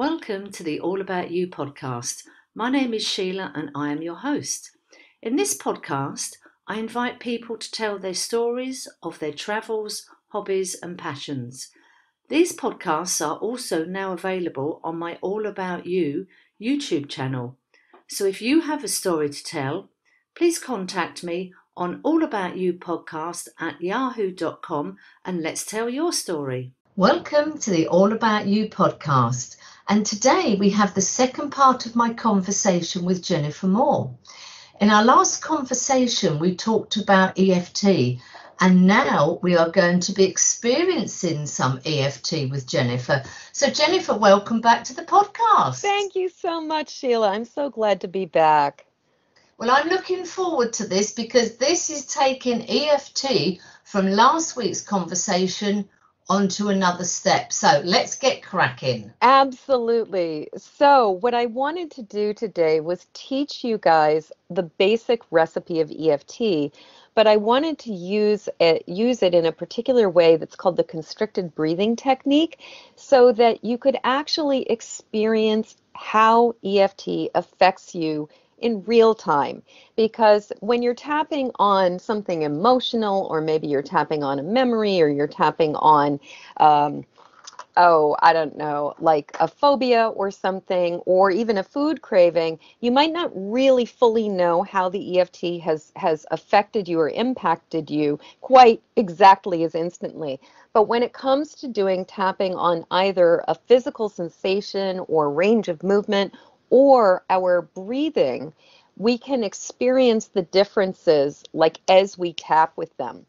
Welcome to the All About You podcast. My name is Sheila and I am your host. In this podcast, I invite people to tell their stories of their travels, hobbies, and passions. These podcasts are also now available on my All About You YouTube channel. So if you have a story to tell, please contact me on allaboutyoupodcast at yahoo.com and let's tell your story. Welcome to the All About You podcast. And today we have the second part of my conversation with Jennifer Moore. In our last conversation, we talked about EFT, and now we are going to be experiencing some EFT with Jennifer. So, Jennifer, welcome back to the podcast. Thank you so much, Sheila. I'm so glad to be back. Well, I'm looking forward to this because this is taking EFT from last week's conversation on to another step. So let's get cracking. Absolutely. So, what I wanted to do today was teach you guys the basic recipe of EFT, but I wanted to use it, use it in a particular way that's called the constricted breathing technique so that you could actually experience how EFT affects you in real time. Because when you're tapping on something emotional or maybe you're tapping on a memory or you're tapping on um, oh i don't know like a phobia or something or even a food craving you might not really fully know how the eft has has affected you or impacted you quite exactly as instantly. But when it comes to doing tapping on either a physical sensation or range of movement or our breathing, we can experience the differences like as we tap with them.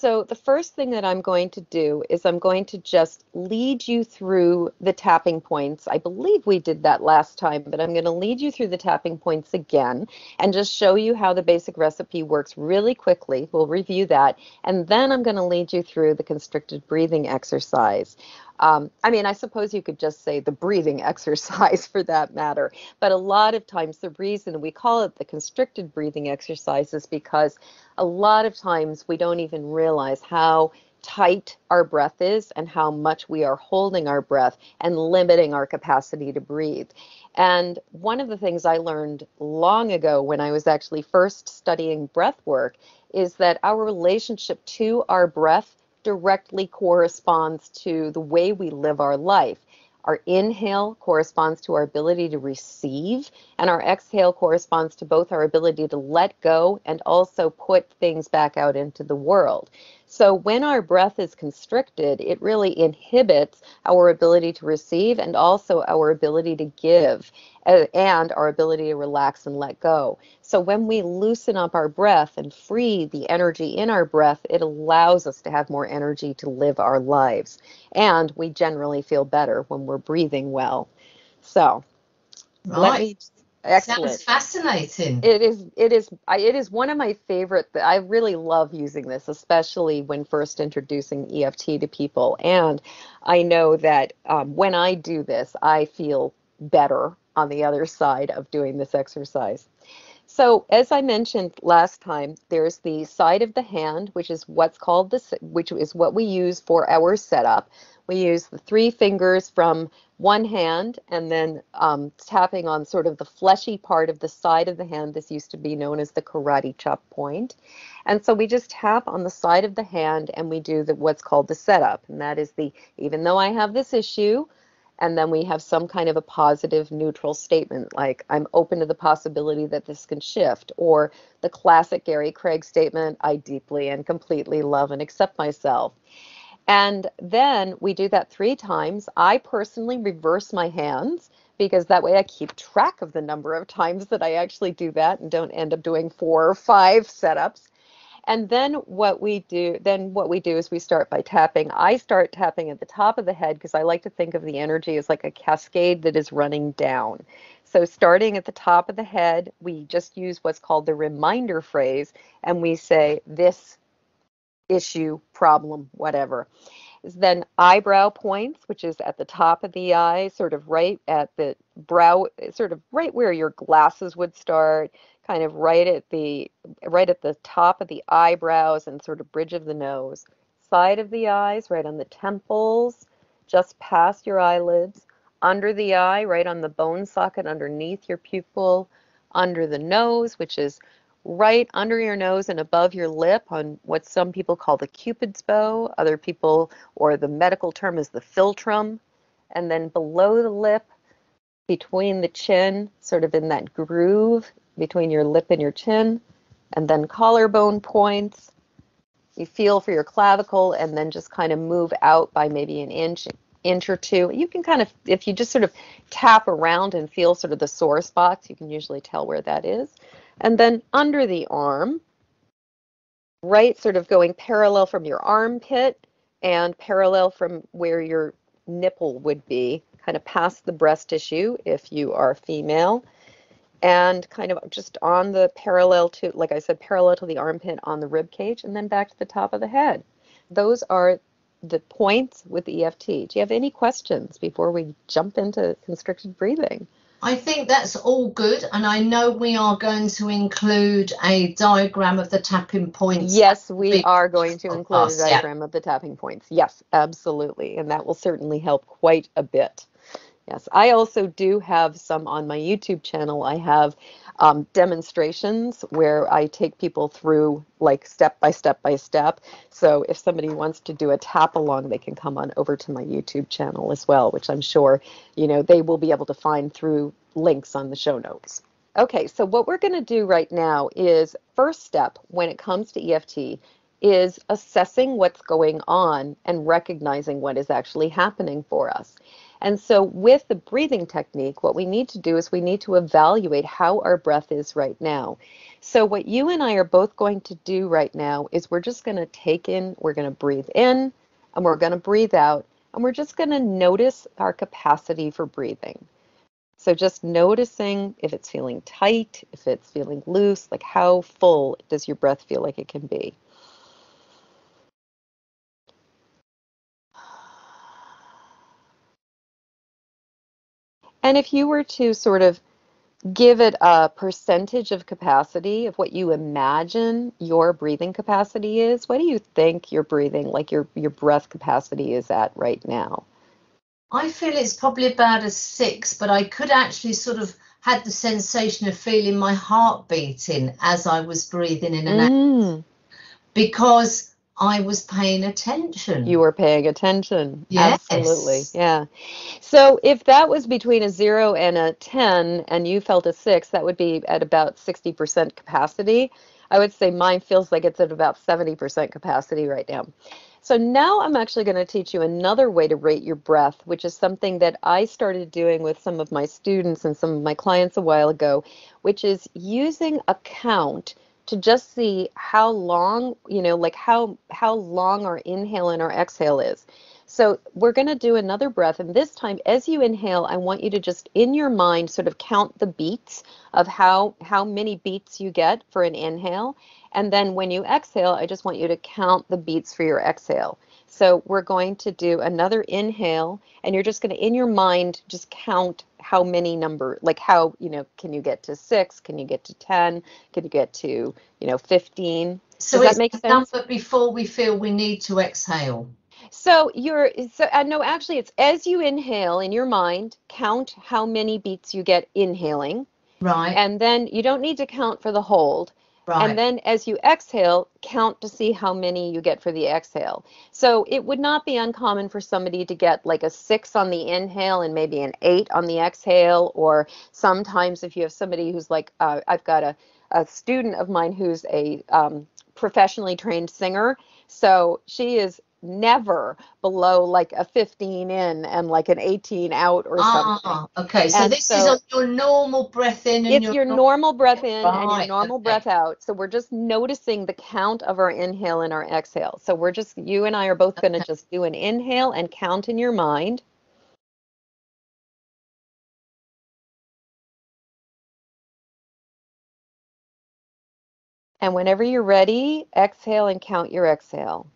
So the first thing that I'm going to do is I'm going to just lead you through the tapping points. I believe we did that last time, but I'm going to lead you through the tapping points again and just show you how the basic recipe works really quickly. We'll review that. And then I'm going to lead you through the constricted breathing exercise. Um, I mean, I suppose you could just say the breathing exercise for that matter. But a lot of times, the reason we call it the constricted breathing exercise is because a lot of times we don't even realize how tight our breath is and how much we are holding our breath and limiting our capacity to breathe. And one of the things I learned long ago when I was actually first studying breath work is that our relationship to our breath directly corresponds to the way we live our life. Our inhale corresponds to our ability to receive, and our exhale corresponds to both our ability to let go and also put things back out into the world. So when our breath is constricted, it really inhibits our ability to receive and also our ability to give uh, and our ability to relax and let go. So when we loosen up our breath and free the energy in our breath, it allows us to have more energy to live our lives. And we generally feel better when we're breathing well. So right. let me Excellent. Sounds fascinating. It is. It is. I, it is one of my favorite. That I really love using this, especially when first introducing EFT to people. And I know that um, when I do this, I feel better on the other side of doing this exercise. So, as I mentioned last time, there's the side of the hand, which is what's called the, which is what we use for our setup. We use the three fingers from one hand and then um, tapping on sort of the fleshy part of the side of the hand. This used to be known as the karate chop point. And so we just tap on the side of the hand and we do the, what's called the setup. And that is the, even though I have this issue, and then we have some kind of a positive neutral statement like i'm open to the possibility that this can shift or the classic gary craig statement i deeply and completely love and accept myself and then we do that three times. I personally reverse my hands because that way I keep track of the number of times that I actually do that and don't end up doing four or five setups. And then what we do, then what we do is we start by tapping. I start tapping at the top of the head because I like to think of the energy as like a cascade that is running down. So starting at the top of the head, we just use what's called the reminder phrase and we say this issue, problem, whatever. Then eyebrow points, which is at the top of the eye, sort of right at the brow, sort of right where your glasses would start, kind of right at the right at the top of the eyebrows and sort of bridge of the nose. Side of the eyes, right on the temples, just past your eyelids. under the eye, right on the bone socket underneath your pupil, under the nose, which is right under your nose and above your lip on what some people call the cupid's bow, other people, or the medical term is the philtrum, and then below the lip, between the chin, sort of in that groove between your lip and your chin, and then collarbone points. You feel for your clavicle and then just kind of move out by maybe an inch, inch or two. You can kind of, if you just sort of tap around and feel sort of the sore spots, you can usually tell where that is. And then under the arm, right, sort of going parallel from your armpit and parallel from where your nipple would be, kind of past the breast tissue if you are female, and kind of just on the parallel to, like I said, parallel to the armpit on the rib cage, and then back to the top of the head. Those are the points with the EFT. Do you have any questions before we jump into constricted breathing? I think that's all good, and I know we are going to include a diagram of the tapping points. Yes, we are going to include a diagram yeah. of the tapping points. Yes, absolutely, and that will certainly help quite a bit. Yes, I also do have some on my YouTube channel. I have um, demonstrations where I take people through like step by step by step. So if somebody wants to do a tap along, they can come on over to my YouTube channel as well, which I'm sure you know they will be able to find through links on the show notes. Okay, so what we're going to do right now is first step when it comes to EFT is assessing what's going on and recognizing what is actually happening for us. And so, with the breathing technique, what we need to do is we need to evaluate how our breath is right now. So, what you and I are both going to do right now is we're just going to take in, we're going to breathe in, and we're going to breathe out, and we're just going to notice our capacity for breathing. So, just noticing if it's feeling tight, if it's feeling loose, like how full does your breath feel like it can be. And if you were to sort of give it a percentage of capacity of what you imagine your breathing capacity is, what do you think your breathing, like your, your breath capacity is at right now? I feel it's probably about a six, but I could actually sort of had the sensation of feeling my heart beating as I was breathing in and mm. out. Because I was paying attention. You were paying attention. Yes. Absolutely. Yeah. So if that was between a zero and a 10 and you felt a six, that would be at about 60% capacity. I would say mine feels like it's at about 70% capacity right now. So now I'm actually going to teach you another way to rate your breath, which is something that I started doing with some of my students and some of my clients a while ago, which is using a count to just see how long, you know, like how how long our inhale and our exhale is. So we're going to do another breath. And this time, as you inhale, I want you to just in your mind sort of count the beats of how, how many beats you get for an inhale. And then when you exhale, I just want you to count the beats for your exhale. So we're going to do another inhale, and you're just going to, in your mind, just count how many number, like how, you know, can you get to six? Can you get to 10? Can you get to, you know, 15? So Does that make sense? number before we feel we need to exhale. So you're so uh, no, actually, it's as you inhale in your mind, count how many beats you get inhaling. Right. And then you don't need to count for the hold. Right. And then as you exhale, count to see how many you get for the exhale. So it would not be uncommon for somebody to get like a six on the inhale and maybe an eight on the exhale. Or sometimes if you have somebody who's like, uh, I've got a, a student of mine who's a um, professionally trained singer. So she is never below like a 15 in and like an 18 out or ah, something. Okay, so and this so is on your normal breath in and it's your, your normal breath in right, and your normal okay. breath out. So we're just noticing the count of our inhale and our exhale. So we're just you and I are both going to just do an inhale and count in your mind. And whenever you're ready, exhale and count your exhale.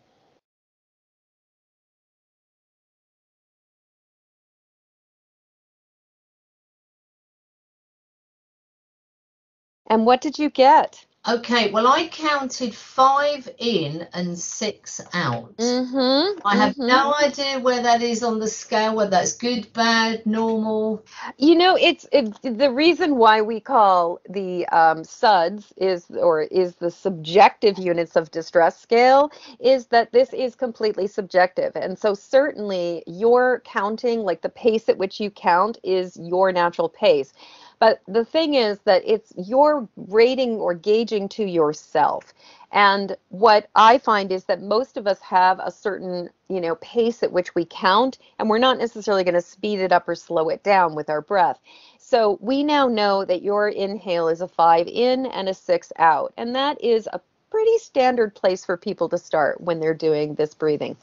And what did you get? Okay, well, I counted five in and six out. Mm-hmm, I have mm-hmm. no idea where that is on the scale, whether that's good, bad, normal. You know, it's it, the reason why we call the um, SUDS is or is the subjective units of distress scale is that this is completely subjective, and so certainly your counting, like the pace at which you count, is your natural pace. But the thing is that it's your rating or gauging to yourself. And what I find is that most of us have a certain, you know, pace at which we count, and we're not necessarily going to speed it up or slow it down with our breath. So we now know that your inhale is a five in and a six out, and that is a pretty standard place for people to start when they're doing this breathing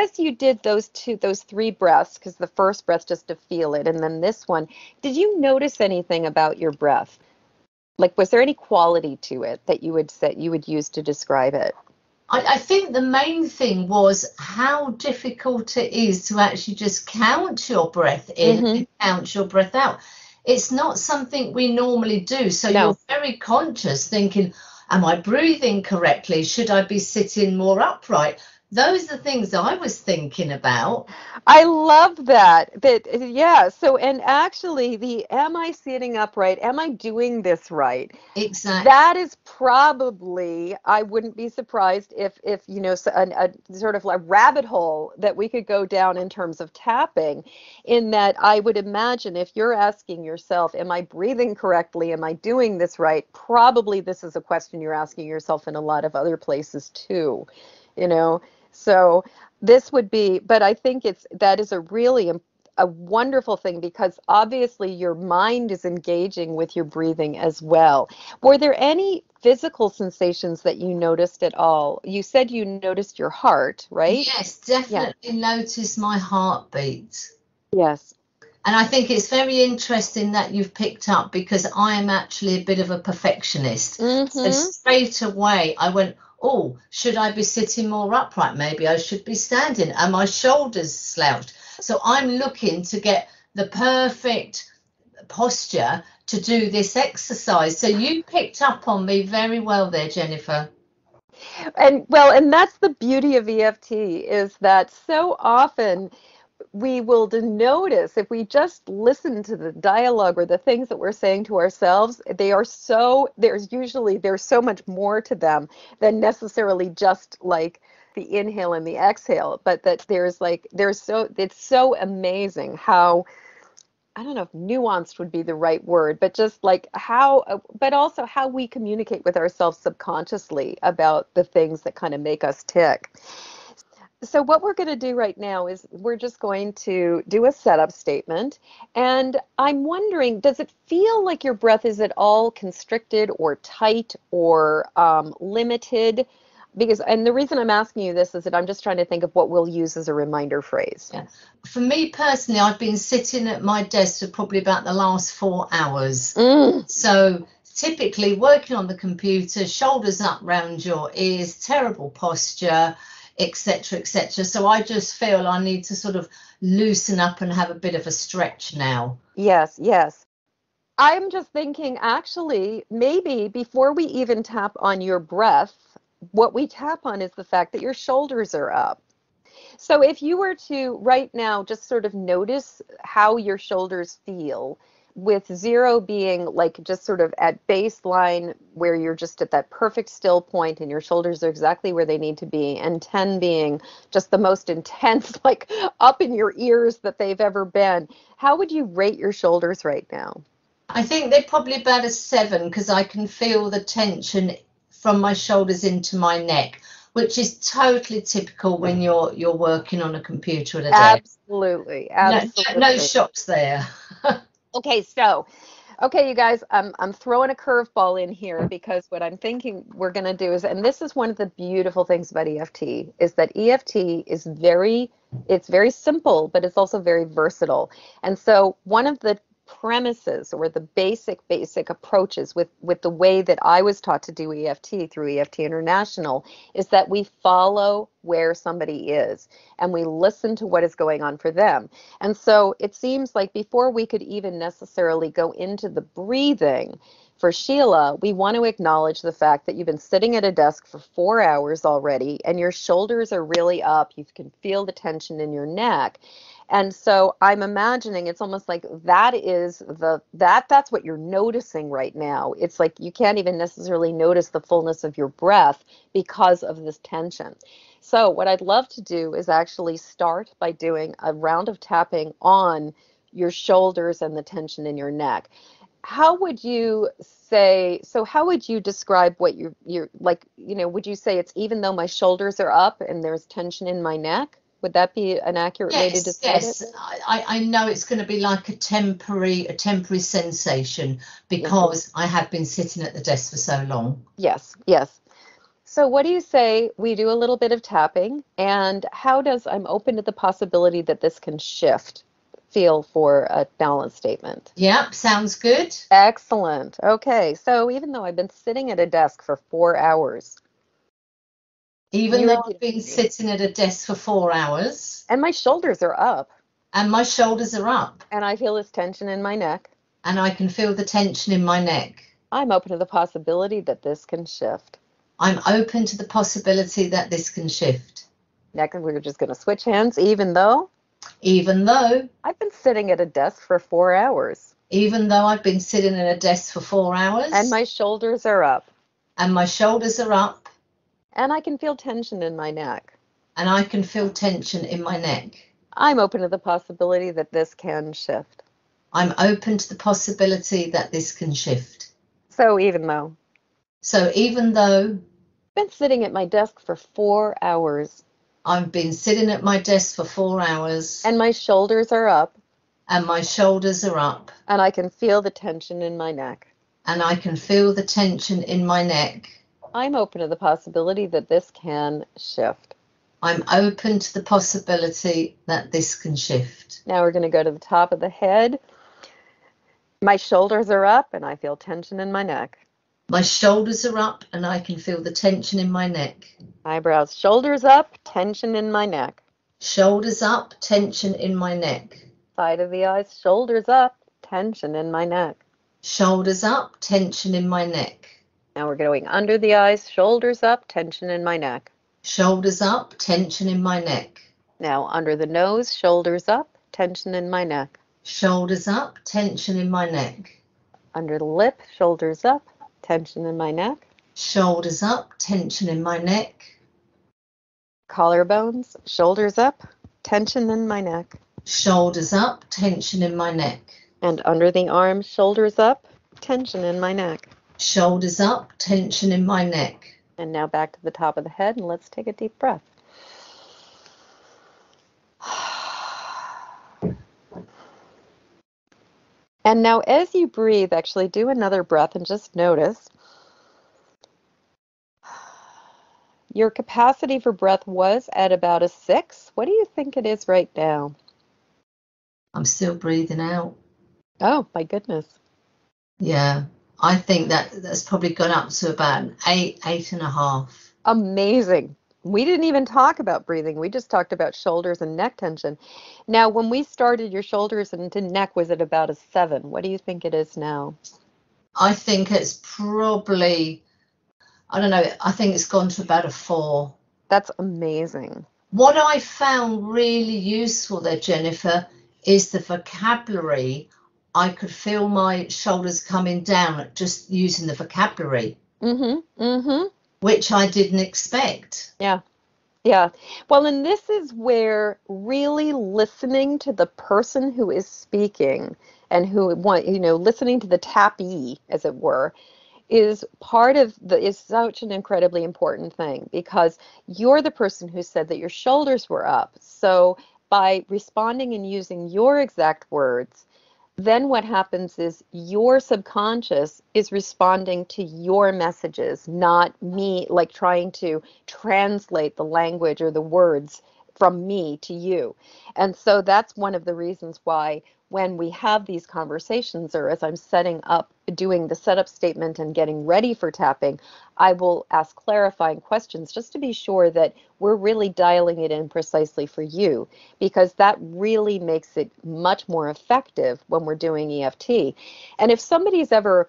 as you did those two those three breaths because the first breath just to feel it and then this one did you notice anything about your breath like was there any quality to it that you would say you would use to describe it I, I think the main thing was how difficult it is to actually just count your breath in Mhm. and count your breath out. It's not something we normally do. So No. you're very conscious thinking, am I breathing correctly? Should I be sitting more upright? Those are things I was thinking about. I love that. That yeah. So and actually, the am I sitting upright? Am I doing this right? Exactly. That is probably I wouldn't be surprised if if you know a, a sort of like rabbit hole that we could go down in terms of tapping. In that I would imagine if you're asking yourself, am I breathing correctly? Am I doing this right? Probably this is a question you're asking yourself in a lot of other places too. You know. So this would be, but I think it's that is a really a wonderful thing because obviously your mind is engaging with your breathing as well. Were there any physical sensations that you noticed at all? You said you noticed your heart, right? Yes, definitely notice my heartbeat. Yes. And I think it's very interesting that you've picked up because I am actually a bit of a perfectionist. So Mhm. straight away I went, oh, should I be sitting more upright? Maybe I should be standing. Are my shoulders slouched? So I'm looking to get the perfect posture to do this exercise. So you picked up on me very well there, Jennifer. And well, and that's the beauty of EFT is that so often we will notice if we just listen to the dialogue or the things that we're saying to ourselves, they are so there's usually there's so much more to them than necessarily just like the inhale and the exhale, but that there's like there's so it's so amazing how I don't know if nuanced would be the right word, but just like how, uh, but also how we communicate with ourselves subconsciously about the things that kind of make us tick. So, what we're going to do right now is we're just going to do a setup statement. And I'm wondering, does it feel like your breath is at all constricted or tight or um, limited? Because, and the reason I'm asking you this is that I'm just trying to think of what we'll use as a reminder phrase. Yeah. For me personally, I've been sitting at my desk for probably about the last four hours. Mm, So typically working on the computer, shoulders up round your ears, terrible posture, etc., etc. So I just feel I need to sort of loosen up and have a bit of a stretch now. Yes, yes. I'm just thinking, actually, maybe before we even tap on your breath, what we tap on is the fact that your shoulders are up. So if you were to right now just sort of notice how your shoulders feel, with zero being like just sort of at baseline where you're just at that perfect still point and your shoulders are exactly where they need to be, and 10 being just the most intense, like up in your ears that they've ever been, how would you rate your shoulders right now? I think they're probably about a seven because I can feel the tension from my shoulders into my neck, which is totally typical when you're you're working on a computer at a desk. Absolutely, No, absolutely. no shocks there. Okay, so, okay, you guys, I'm I'm throwing a curveball in here because what I'm thinking we're going to do is, and this is one of the beautiful things about EFT, is that EFT is very, it's very simple, but it's also very versatile. And so one of the premises or the basic basic approaches with with the way that I was taught to do EFT through EFT International is that we follow where somebody is and we listen to what is going on for them. And so it seems like before we could even necessarily go into the breathing, for Sheila, we want to acknowledge the fact that you've been sitting at a desk for four hours already and your shoulders are really up. You can feel the tension in your neck. And so I'm imagining it's almost like that is the that that's what you're noticing right now. It's like you can't even necessarily notice the fullness of your breath because of this tension. So what I'd love to do is actually start by doing a round of tapping on your shoulders and the tension in your neck how would you say so how would you describe what you're you're like you know would you say it's even though my shoulders are up and there's tension in my neck would that be an accurate yes, way to describe yes. it? I, I know it's going to be like a temporary a temporary sensation because mm-hmm. I have been sitting at the desk for so long. Yes, yes. So what do you say we do a little bit of tapping and how does I'm open to the possibility that this can shift? feel for a balance statement. Yep, sounds good. Excellent. Okay, so even though I've been sitting at a desk for four hours, even though I've been sitting at a desk for four hours, and my shoulders are up, and my shoulders are up, and I feel this tension in my neck, and I can feel the tension in my neck, I'm open to the possibility that this can shift. I'm open to the possibility that this can shift. Next, we're just going to switch hands, even though even though I've been sitting at a desk for four hours. Even though I've been sitting at a desk for four hours. And my shoulders are up. And my shoulders are up. And I can feel tension in my neck. And I can feel tension in my neck. I'm open to the possibility that this can shift. I'm open to the possibility that this can shift. So even though. So even though. I've been sitting at my desk for four hours. I've been sitting at my desk for four hours. And my shoulders are up. And my shoulders are up. And I can feel the tension in my neck. And I can feel the tension in my neck. I'm open to the possibility that this can shift. I'm open to the possibility that this can shift. Now we're going to go to the top of the head. My shoulders are up and I feel tension in my neck. My shoulders are up and I can feel the tension in my neck. Eyebrows, shoulders up, tension in my neck. Shoulders up, tension in my neck. Side of the eyes, shoulders up, tension in my neck. Shoulders up, tension in my neck. Now we're going under the eyes, shoulders up, tension in my neck. Shoulders up, tension in my neck. Now under the nose, shoulders up, tension in my neck. Shoulders up, tension in my neck. Under the lip, shoulders up, tension in my neck. Shoulders up, tension in my neck. Collarbones, shoulders up, tension in my neck. Shoulders up, tension in my neck. And under the arms, shoulders up, tension in my neck. Shoulders up, tension in my neck. And now back to the top of the head, and let's take a deep breath. And now, as you breathe, actually do another breath and just notice your capacity for breath was at about a six. What do you think it is right now? I'm still breathing out. Oh, my goodness. Yeah, I think that that's probably gone up to about eight, eight and a half. Amazing we didn't even talk about breathing. We just talked about shoulders and neck tension. Now, when we started, your shoulders and neck was at about a seven. What do you think it is now? I think it's probably, I don't know, I think it's gone to about a four. That's amazing. What I found really useful there, Jennifer, is the vocabulary. I could feel my shoulders coming down just using the vocabulary. Mm hmm. Mm hmm which I didn't expect. Yeah. Yeah. Well, and this is where really listening to the person who is speaking and who want, you know, listening to the tappee, as it were, is part of the is such an incredibly important thing because you're the person who said that your shoulders were up. So by responding and using your exact words, then what happens is your subconscious is responding to your messages, not me, like trying to translate the language or the words from me to you. And so that's one of the reasons why when we have these conversations or as I'm setting up, doing the setup statement and getting ready for tapping, I will ask clarifying questions just to be sure that we're really dialing it in precisely for you because that really makes it much more effective when we're doing EFT. And if somebody's ever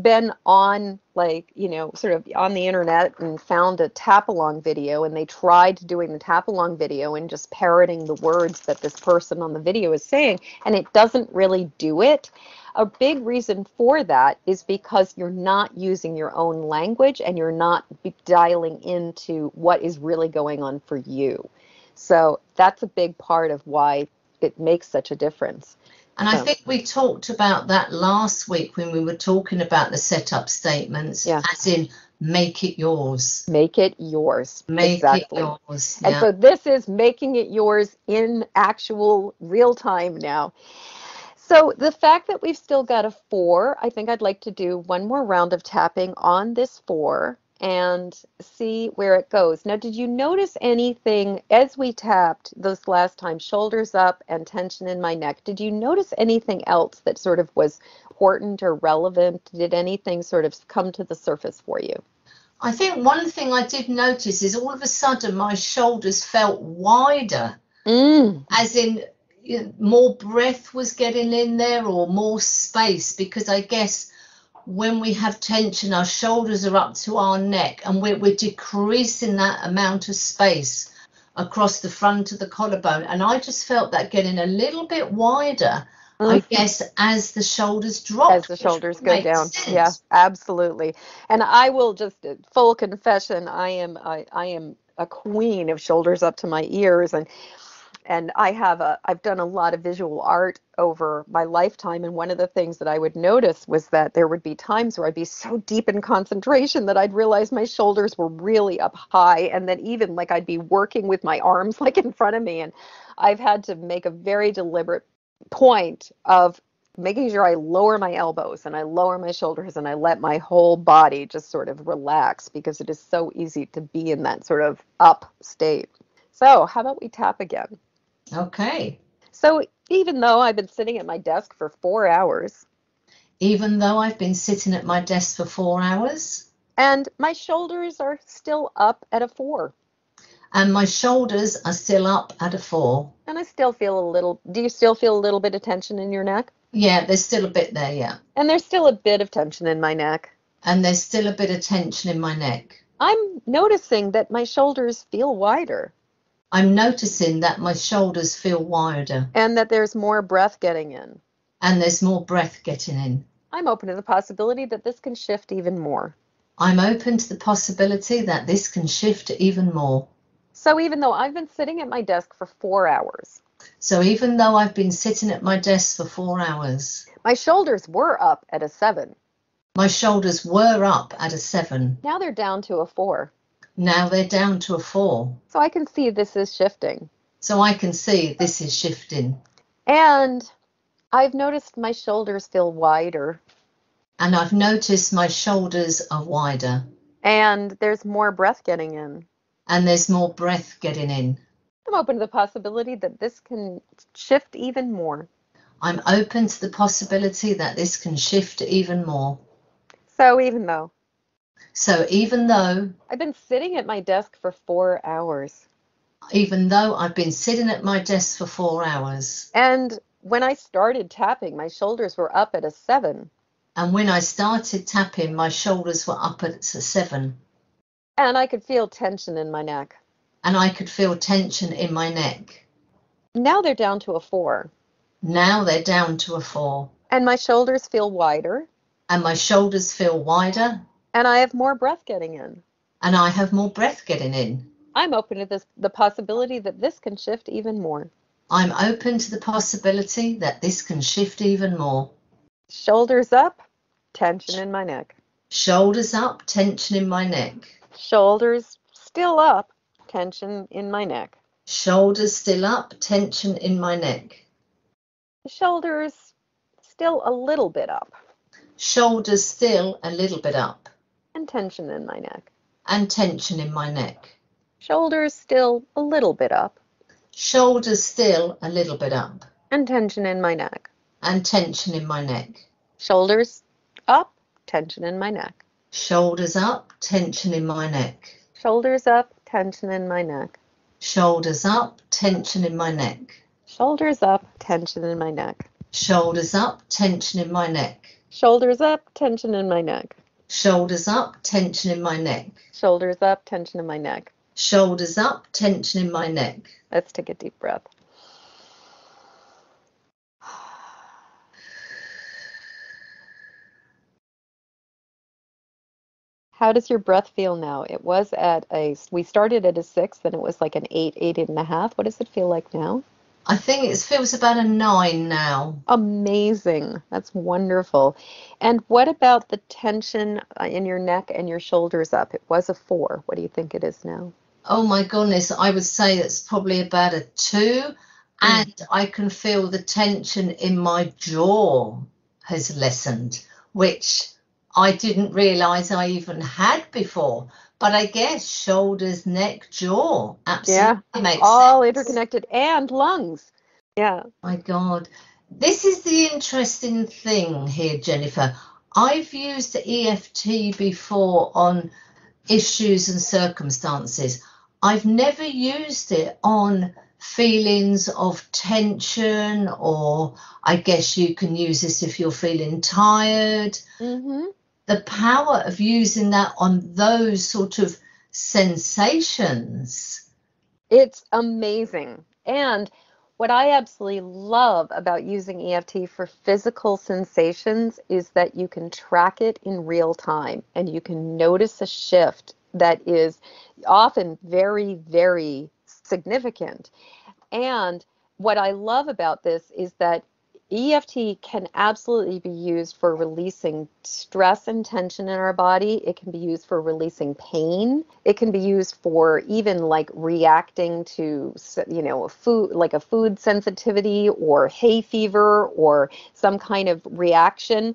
been on like you know sort of on the internet and found a tap along video and they tried doing the tap along video and just parroting the words that this person on the video is saying and it doesn't really do it. A big reason for that is because you're not using your own language and you're not dialing into what is really going on for you. So that's a big part of why it makes such a difference and I oh. think we talked about that last week when we were talking about the setup statements, yeah. as in make it yours. Make it yours. Make exactly. it yours. Yeah. And so this is making it yours in actual real time now. So the fact that we've still got a four, I think I'd like to do one more round of tapping on this four and see where it goes. Now, did you notice anything as we tapped this last time, shoulders up and tension in my neck? Did you notice anything else that sort of was important or relevant? Did anything sort of come to the surface for you? I think one thing I did notice is all of a sudden my shoulders felt wider, mm. as in you know, more breath was getting in there or more space because I guess when we have tension, our shoulders are up to our neck and we're, we're decreasing that amount of space across the front of the collarbone. And I just felt that getting a little bit wider. Mm-hmm. I guess as the shoulders drop, as the shoulders go down, sense. yeah, absolutely. And I will just uh, full confession, I am I, I am a queen of shoulders up to my ears, and and I have a I've done a lot of visual art over my lifetime and one of the things that I would notice was that there would be times where I'd be so deep in concentration that I'd realize my shoulders were really up high and then even like I'd be working with my arms like in front of me and I've had to make a very deliberate point of making sure I lower my elbows and I lower my shoulders and I let my whole body just sort of relax because it is so easy to be in that sort of up state. So, how about we tap again? Okay. So even though I've been sitting at my desk for four hours, even though I've been sitting at my desk for four hours, and my shoulders are still up at a four. And my shoulders are still up at a four. And I still feel a little, do you still feel a little bit of tension in your neck? Yeah, there's still a bit there, yeah. And there's still a bit of tension in my neck. And there's still a bit of tension in my neck. I'm noticing that my shoulders feel wider. I'm noticing that my shoulders feel wider. And that there's more breath getting in. And there's more breath getting in. I'm open to the possibility that this can shift even more. I'm open to the possibility that this can shift even more. So even though I've been sitting at my desk for four hours. So even though I've been sitting at my desk for four hours. My shoulders were up at a seven. My shoulders were up at a seven. Now they're down to a four. Now they're down to a four. So I can see this is shifting. So I can see this is shifting. And I've noticed my shoulders feel wider. And I've noticed my shoulders are wider. And there's more breath getting in. And there's more breath getting in. I'm open to the possibility that this can shift even more. I'm open to the possibility that this can shift even more. So even though so even though I've been sitting at my desk for four hours, even though I've been sitting at my desk for four hours, and when I started tapping, my shoulders were up at a seven. And when I started tapping, my shoulders were up at a seven. And I could feel tension in my neck. And I could feel tension in my neck. Now they're down to a four. Now they're down to a four. And my shoulders feel wider. And my shoulders feel wider. And I have more breath getting in. And I have more breath getting in. I'm open to this the possibility that this can shift even more. I'm open to the possibility that this can shift even more. Shoulders up, tension in my neck. Shoulders up, tension in my neck. Shoulders still up, tension in my neck. Shoulders still up, tension in my neck. Shoulders still a little bit up. Shoulders still a little bit up and tension in my neck. And tension in my neck. Shoulders still a little bit up. Shoulders still a little bit up. And tension in my neck. and tension in my neck. Shoulders up, tension in my neck. Shoulders up, tension in my neck. Shoulders up, tension in my neck. Shoulders up, tension in my neck. Shoulders up, tension in my neck. Shoulders up, tension in my neck. Shoulders up, tension in my neck. Shoulders up, tension in my neck. Shoulders up, tension in my neck. Shoulders up, tension in my neck. Let's take a deep breath. How does your breath feel now? It was at a, we started at a six, then it was like an eight, eight and a half. What does it feel like now? I think it feels about a nine now. Amazing. That's wonderful. And what about the tension uh, in your neck and your shoulders up? It was a four. What do you think it is now? Oh my goodness, I would say it's probably about a two. Mm. And I can feel the tension in my jaw has lessened, which I didn't realize I even had before. But I guess shoulders, neck, jaw absolutely yeah, makes all sense. interconnected and lungs. Yeah. My God. This is the interesting thing here, Jennifer. I've used EFT before on issues and circumstances. I've never used it on feelings of tension, or I guess you can use this if you're feeling tired. Mm-hmm the power of using that on those sort of sensations. It's amazing. And what I absolutely love about using EFT for physical sensations is that you can track it in real time and you can notice a shift that is often very, very significant. And what I love about this is that EFT can absolutely be used for releasing stress and tension in our body. It can be used for releasing pain. It can be used for even like reacting to, you know, a food like a food sensitivity or hay fever or some kind of reaction.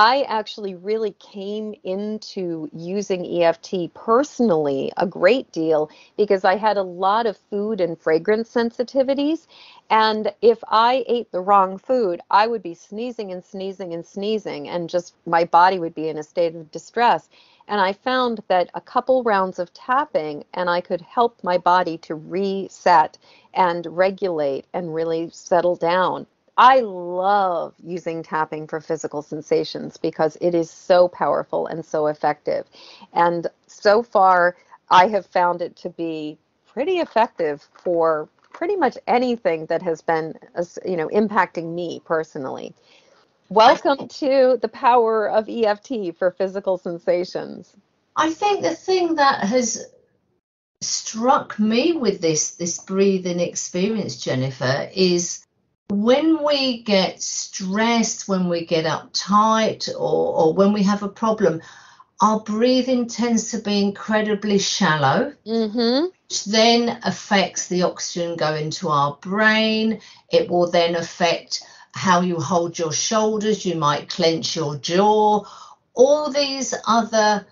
I actually really came into using EFT personally a great deal because I had a lot of food and fragrance sensitivities. And if I ate the wrong food, I would be sneezing and sneezing and sneezing, and just my body would be in a state of distress. And I found that a couple rounds of tapping, and I could help my body to reset and regulate and really settle down. I love using tapping for physical sensations because it is so powerful and so effective. And so far, I have found it to be pretty effective for pretty much anything that has been, you know, impacting me personally. Welcome to the power of EFT for physical sensations. I think the thing that has struck me with this this breathing experience, Jennifer, is when we get stressed, when we get uptight, or, or when we have a problem, our breathing tends to be incredibly shallow, mm-hmm. which then affects the oxygen going to our brain. It will then affect how you hold your shoulders. You might clench your jaw. All these other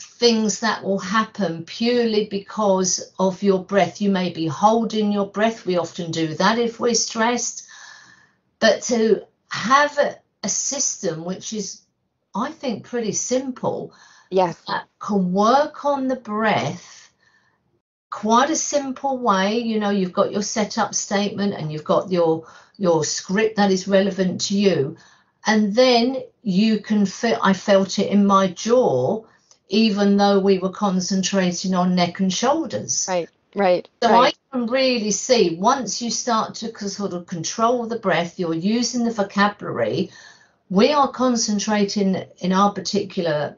things that will happen purely because of your breath. You may be holding your breath. We often do that if we're stressed. But to have a, a system which is, I think, pretty simple, yes, that can work on the breath quite a simple way. You know, you've got your setup statement and you've got your your script that is relevant to you, and then you can feel. I felt it in my jaw even though we were concentrating on neck and shoulders. Right, right. So right. I can really see once you start to sort of control the breath, you're using the vocabulary. We are concentrating in our particular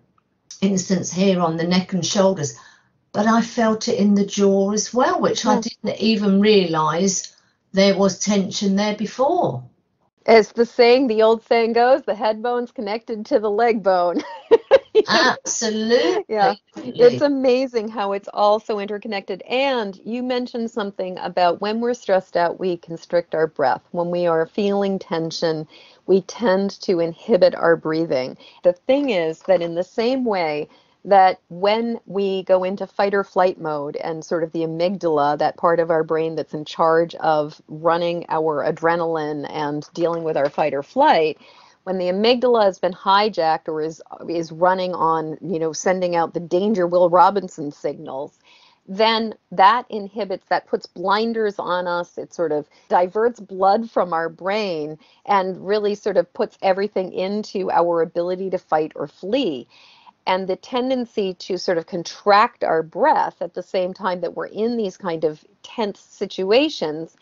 instance here on the neck and shoulders, but I felt it in the jaw as well, which yeah. I mm. didn't even realize there was tension there before. As the saying, the old saying goes, the head bone's connected to the leg bone. Absolutely. yeah. It's amazing how it's all so interconnected. And you mentioned something about when we're stressed out, we constrict our breath. When we are feeling tension, we tend to inhibit our breathing. The thing is that in the same way that when we go into fight or flight mode and sort of the amygdala, that part of our brain that's in charge of running our adrenaline and dealing with our fight or flight, when the amygdala has been hijacked or is is running on, you know, sending out the danger Will Robinson signals, then that inhibits, that puts blinders on us. It sort of diverts blood from our brain and really sort of puts everything into our ability to fight or flee. And the tendency to sort of contract our breath at the same time that we're in these kind of tense situations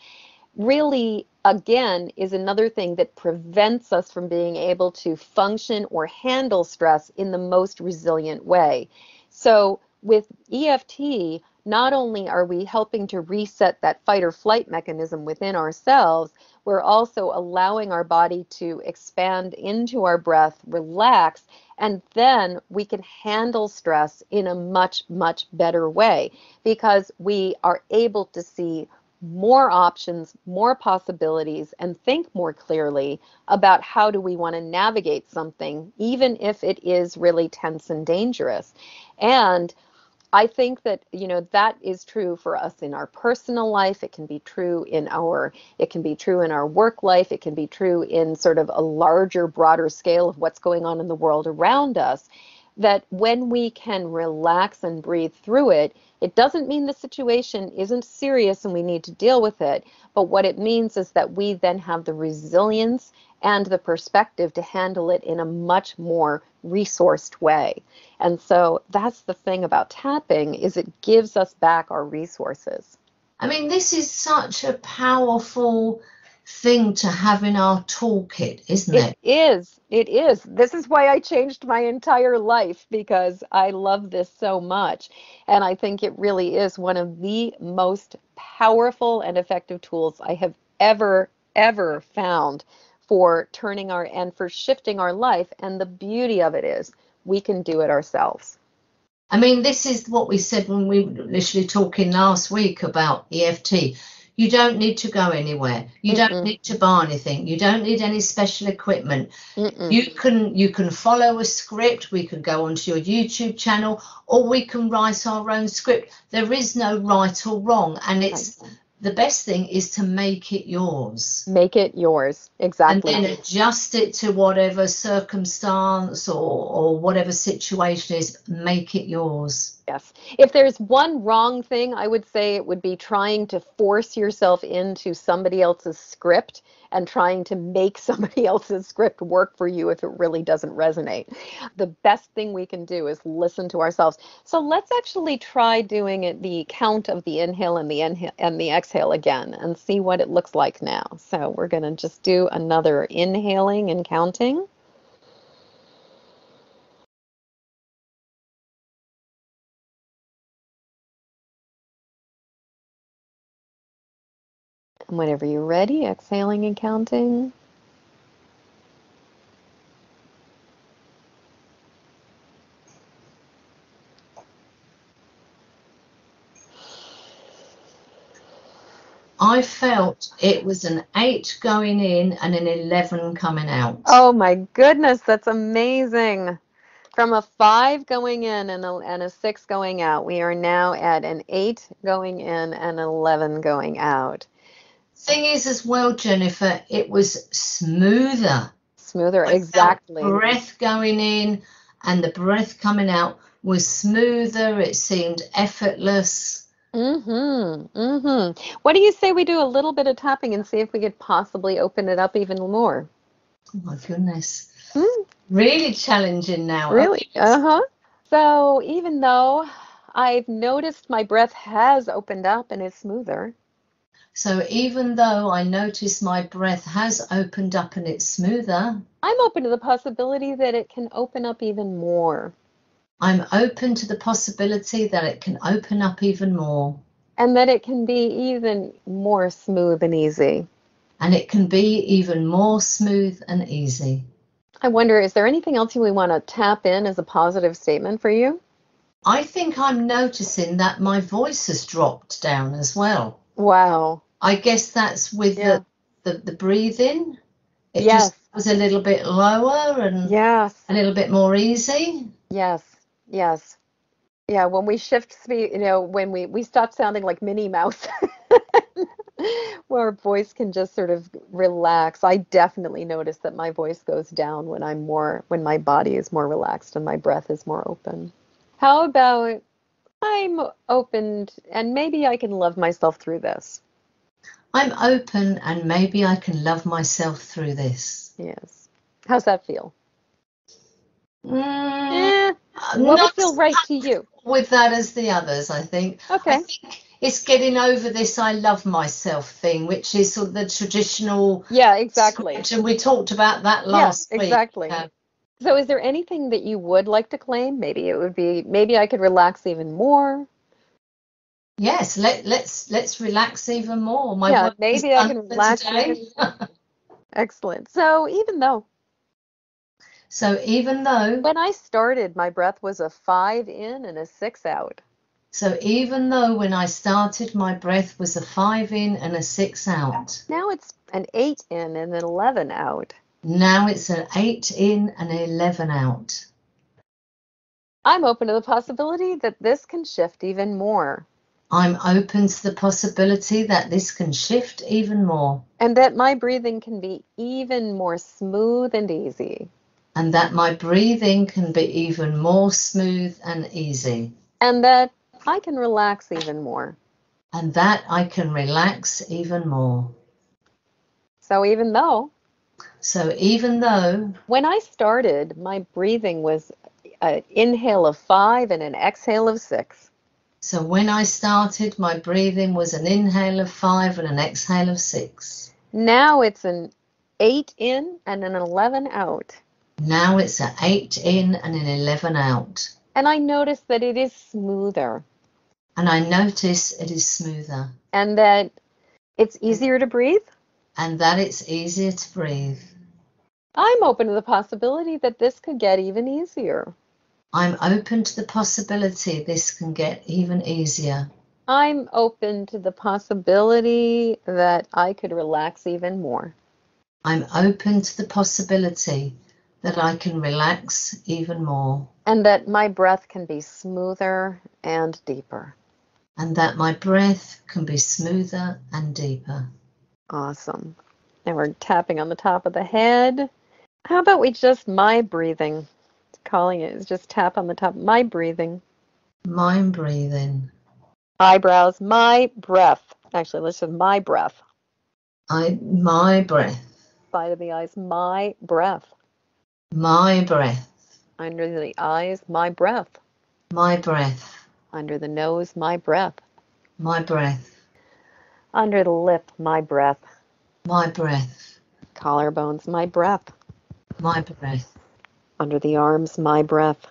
really, again, is another thing that prevents us from being able to function or handle stress in the most resilient way. So, with EFT, not only are we helping to reset that fight or flight mechanism within ourselves, we're also allowing our body to expand into our breath, relax, and then we can handle stress in a much, much better way because we are able to see more options, more possibilities, and think more clearly about how do we want to navigate something, even if it is really tense and dangerous. And I think that you know that is true for us in our personal life. It can be true in our it can be true in our work life. It can be true in sort of a larger, broader scale of what's going on in the world around us. That when we can relax and breathe through it, it doesn't mean the situation isn't serious and we need to deal with it. But what it means is that we then have the resilience and the perspective to handle it in a much more resourced way. And so that's the thing about tapping is it gives us back our resources. I mean, this is such a powerful thing to have in our toolkit, isn't it? It is. It is. This is why I changed my entire life because I love this so much. And I think it really is one of the most powerful and effective tools I have ever, ever found for turning our and for shifting our life. And the beauty of it is we can do it ourselves. I mean, this is what we said when we were initially talking last week about EFT. You don't need to go anywhere. You Mm-mm. don't need to buy anything. You don't need any special equipment. Mm-mm. You can you can follow a script. We can go onto your YouTube channel, or we can write our own script. There is no right or wrong, and it's the best thing is to make it yours. Make it yours, exactly. And then adjust it to whatever circumstance or, or whatever situation is, make it yours. Yes. If there's one wrong thing, I would say it would be trying to force yourself into somebody else's script and trying to make somebody else's script work for you if it really doesn't resonate. The best thing we can do is listen to ourselves. So let's actually try doing it the count of the inhale and the inhale and the exhale again and see what it looks like now. So we're going to just do another inhaling and counting. Whenever you're ready, exhaling and counting. I felt it was an eight going in and an 11 coming out. Oh my goodness, that's amazing. From a five going in and a, and a six going out, we are now at an eight going in and 11 going out. Thing is, as well, Jennifer, it was smoother. Smoother, exactly. Breath going in and the breath coming out was smoother. It seemed effortless. Mm-hmm. Mm-hmm. What do you say we do a little bit of tapping and see if we could possibly open it up even more? Oh my goodness. Mm. Really challenging now. Really? Uh-huh. So even though I've noticed my breath has opened up and is smoother, so even though I notice my breath has opened up and it's smoother, I'm open to the possibility that it can open up even more. I'm open to the possibility that it can open up even more. And that it can be even more smooth and easy. And it can be even more smooth and easy. I wonder, is there anything else we want to tap in as a positive statement for you? I think I'm noticing that my voice has dropped down as well. Wow. I guess that's with yeah. the, the, the breathing. It yes. just was a little bit lower and yes. a little bit more easy. Yes. Yes. Yeah, when we shift speed, you know, when we we stop sounding like Minnie Mouse, where our voice can just sort of relax. I definitely notice that my voice goes down when I'm more when my body is more relaxed and my breath is more open. How about I'm opened and maybe I can love myself through this. I'm open and maybe I can love myself through this. Yes. How's that feel? Mm, Eh, what not feel right to you? with that as the others, I think. I Okay. think it's getting over this I love myself thing, which is sort of the traditional Yeah, exactly. switch, and we talked about that last yeah, week. exactly. Uh, So is there anything that you would like to claim? Maybe it would be maybe I could relax even more. Yes, let let's let's relax even more. My Yeah, maybe I can relax. Excellent. So even though so even though when I started, my breath was a five in and a six out. so even though when I started my breath was a five in and a six out. Now it's an eight in and an 11 out. Now it's an eight in and an eleven out. I'm open to the possibility that this can shift even more I'm open to the possibility that this can shift even more and that my breathing can be even more smooth and easy and that my breathing can be even more smooth and easy and that I can relax even more. and that I can relax even more. So even though So even though when I started, my breathing was an inhale of five and an exhale of six. So when I started my breathing was an inhale of 5 and an exhale of 6. Now it's an eight in and an 11 out. Now it's an 8 in and an 11 out. And I notice that it is smoother And I notice it is smoother and that it's easier to breathe. and that it's easier to breathe. I'm open to the possibility that this could get even easier. I'm open to the possibility this can get even easier. I'm open to the possibility that I could relax even more. I'm open to the possibility that I can relax even more And that my breath can be smoother and deeper. and that my breath can be smoother and deeper. Awesome. And we're tapping on the top of the head. How about we just my breathing? Calling it is just tap on the top. My breathing. Mind breathing. Eyebrows. My breath. Actually, let's just my breath. I my breath. Side of the eyes. My breath. My breath. Under the eyes. My breath. My breath. Under the nose. My breath. My breath. Under the lip. My breath. My breath. Collarbones. My breath. My breath. Under the arms. My breath.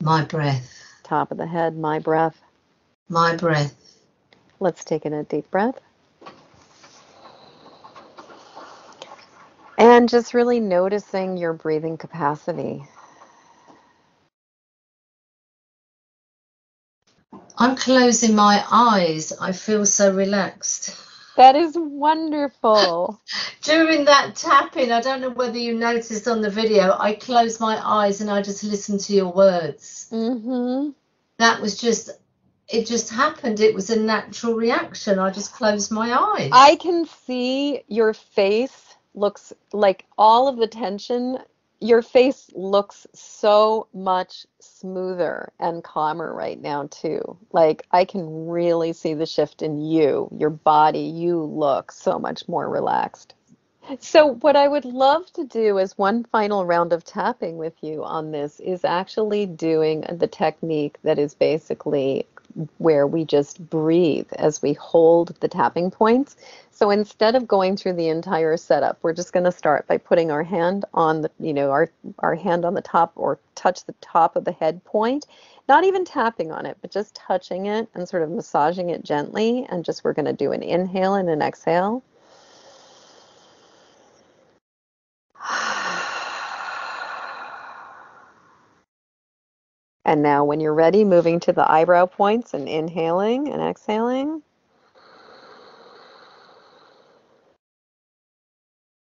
My breath. Top of the head. My breath. My breath. Let's take in a deep breath. And just really noticing your breathing capacity. I'm closing my eyes. I feel so relaxed. That is wonderful. During that tapping, I don't know whether you noticed on the video, I closed my eyes and I just listened to your words. hmm That was just, it just happened. It was a natural reaction. I just closed my eyes. I can see your face looks like all of the tension. Your face looks so much smoother and calmer right now, too. Like, I can really see the shift in you, your body. You look so much more relaxed. So, what I would love to do as one final round of tapping with you on this is actually doing the technique that is basically where we just breathe as we hold the tapping points. So instead of going through the entire setup, we're just going to start by putting our hand on the, you know, our our hand on the top or touch the top of the head point, not even tapping on it, but just touching it and sort of massaging it gently and just we're going to do an inhale and an exhale. And now when you're ready, moving to the eyebrow points and inhaling and exhaling.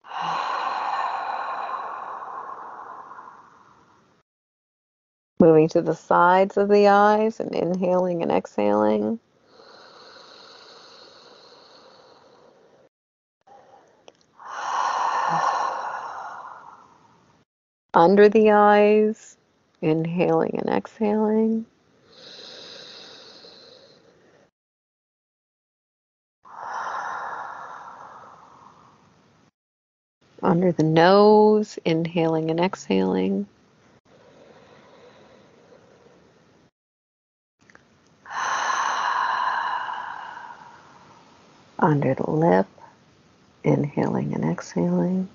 Moving to the sides of the eyes and inhaling and exhaling. Under the eyes, inhaling and exhaling. Under the nose, inhaling and exhaling. Under the lip, inhaling and exhaling.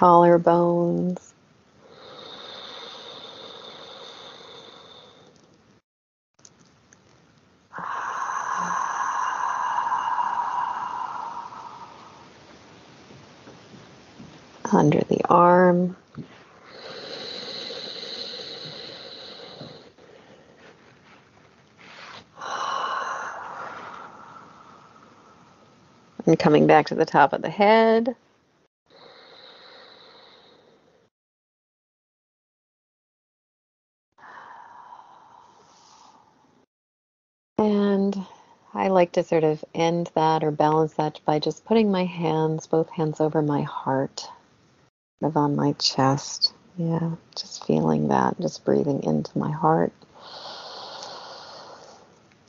Collarbones. Under the arm. And coming back to the top of the head. And I like to sort of end that or balance that by just putting my hands, both hands over my heart, kind of on my chest. Yeah, just feeling that, just breathing into my heart.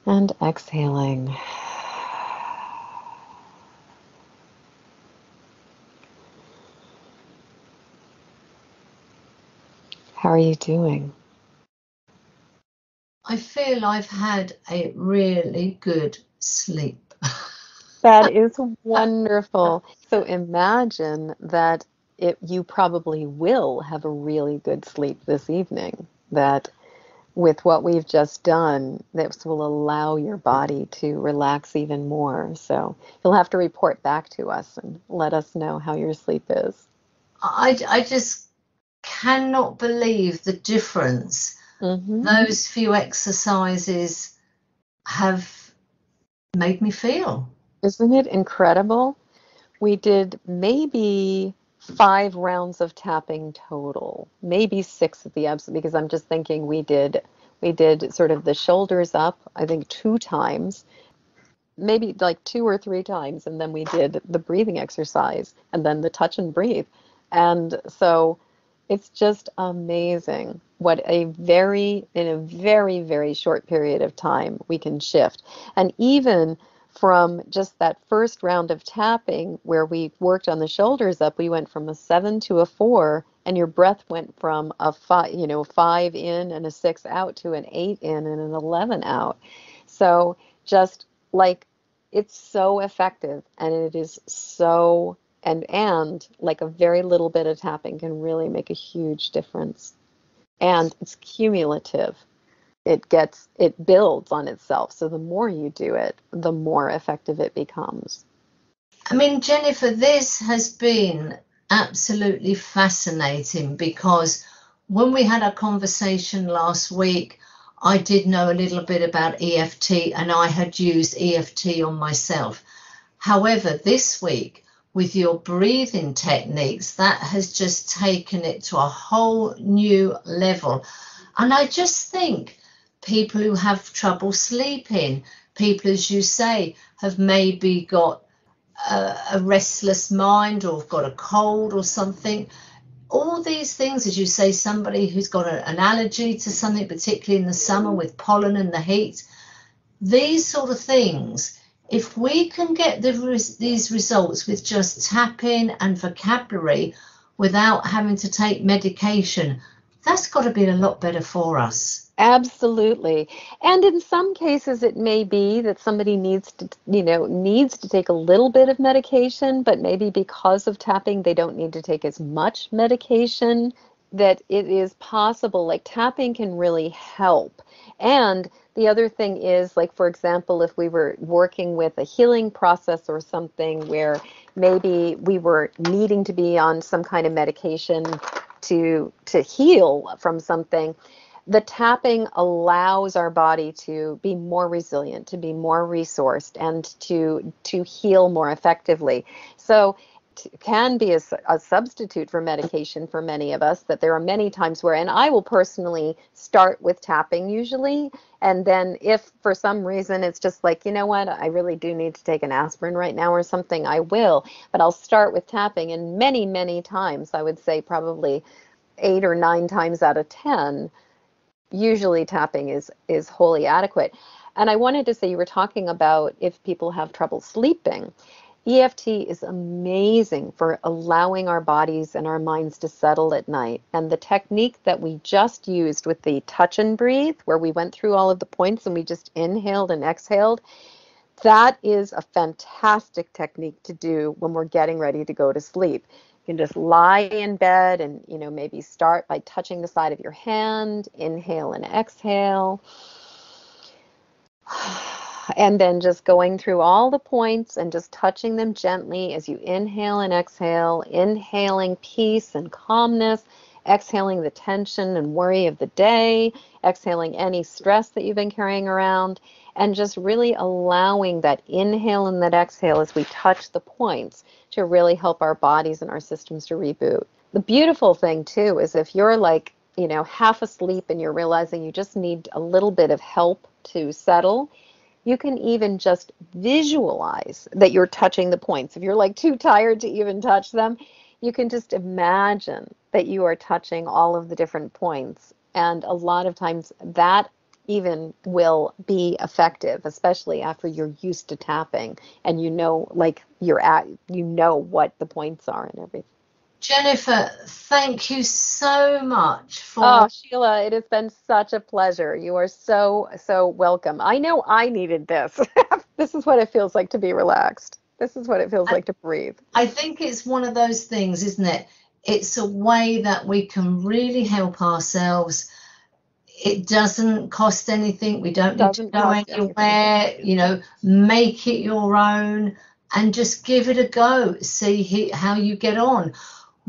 And exhaling. How are you doing? I feel I've had a really good sleep. that is wonderful. So imagine that it, you probably will have a really good sleep this evening. That with what we've just done, this will allow your body to relax even more. So you'll have to report back to us and let us know how your sleep is. I, I just cannot believe the difference Mm-hmm. Those few exercises have made me feel. Isn't it incredible? We did maybe five rounds of tapping total, maybe six at the absolute, because I'm just thinking we did we did sort of the shoulders up, I think two times, maybe like two or three times, and then we did the breathing exercise and then the touch and breathe. And so it's just amazing what a very, in a very, very short period of time we can shift. And even from just that first round of tapping where we worked on the shoulders up, we went from a seven to a four, and your breath went from a five, you know, five in and a six out to an eight in and an 11 out. So just like it's so effective and it is so and and like a very little bit of tapping can really make a huge difference. And it's cumulative. It gets it builds on itself. So the more you do it the more effective it becomes. I mean jennifer this has been absolutely fascinating because when we had our conversation last week i did know a little bit about eft and i had used eft on myself. However this week with your breathing techniques, that has just taken it to a whole new level. And I just think people who have trouble sleeping, people, as you say, have maybe got a, a restless mind or have got a cold or something. All these things, as you say, somebody who's got a, an allergy to something, particularly in the summer with pollen and the heat, these sort of things if we can get the, these results with just tapping and vocabulary without having to take medication, that's got to be a lot better for us. Absolutely. And in some cases it may be that somebody needs to you know needs to take a little bit of medication, but maybe because of tapping they don't need to take as much medication that it is possible like tapping can really help. And the other thing is, like, for example, if we were working with a healing process or something where maybe we were needing to be on some kind of medication to to heal from something, the tapping allows our body to be more resilient, to be more resourced, and to to heal more effectively. So can be a, a, substitute for medication for many of us that there are many times where and i will personally start with tapping usually and then if for some reason it's just like you know what? I really do need to take an aspirin right now or something i will. But i'll start with tapping and many many times i would say probably eight or nine times out of ten usually tapping is is wholly adequate. And i wanted to say you were talking about if people have trouble sleeping EFT is amazing for allowing our bodies and our minds to settle at night. And the technique that we just used with the touch and breathe, where we went through all of the points and we just inhaled and exhaled, that is a fantastic technique to do when we're getting ready to go to sleep. You can just lie in bed and, you know, maybe start by touching the side of your hand, inhale and exhale and then just going through all the points and just touching them gently as you inhale and exhale, inhaling peace and calmness, exhaling the tension and worry of the day, exhaling any stress that you've been carrying around, and just really allowing that inhale and that exhale as we touch the points to really help our bodies and our systems to reboot. The beautiful thing, too, is if you're like, you know, half asleep and you're realizing you just need a little bit of help to settle, you can even just visualize that you're touching the points. If you're like too tired to even touch them, you can just imagine that you are touching all of the different points. And a lot of times that even will be effective, especially after you're used to tapping and you know, like you're at, you know what the points are and everything. Jennifer, thank you so much for. Oh, Sheila, it has been such a pleasure. You are so, so welcome. I know I needed this. this is what it feels like to be relaxed. This is what it feels I, like to breathe. I think it's one of those things, isn't it? It's a way that we can really help ourselves. It doesn't cost anything. We don't need to go anywhere. Anything. You know, make it your own and just give it a go. See how you get on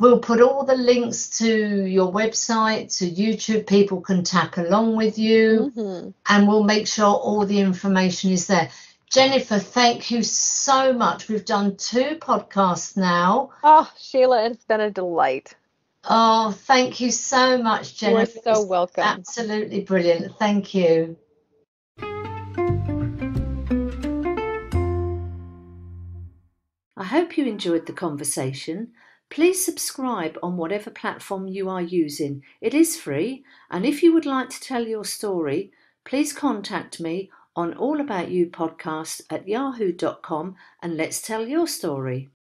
We'll put all the links to your website, to YouTube. People can tap along with you, mm-hmm. and we'll make sure all the information is there. Jennifer, thank you so much. We've done two podcasts now. Oh, Sheila, it's been a delight. Oh, thank you so much, Jennifer. You're so welcome. Absolutely brilliant. Thank you. I hope you enjoyed the conversation. Please subscribe on whatever platform you are using. It is free, and if you would like to tell your story, please contact me on All About You podcast at yahoo.com and let's tell your story.